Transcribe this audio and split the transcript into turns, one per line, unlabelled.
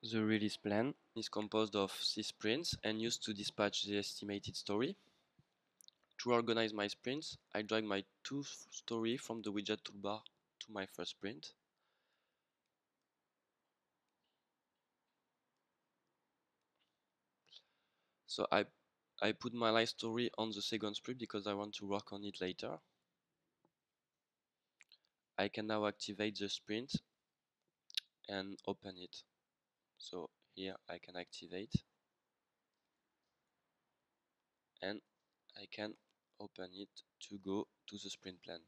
The release plan is composed of six sprints and used to dispatch the estimated story. To organize my sprints, I drag my two story from the widget toolbar to my first sprint. So I, I put my live story on the second sprint because I want to work on it later. I can now activate the sprint and open it. So here I can activate and I can open it to go to the sprint plan.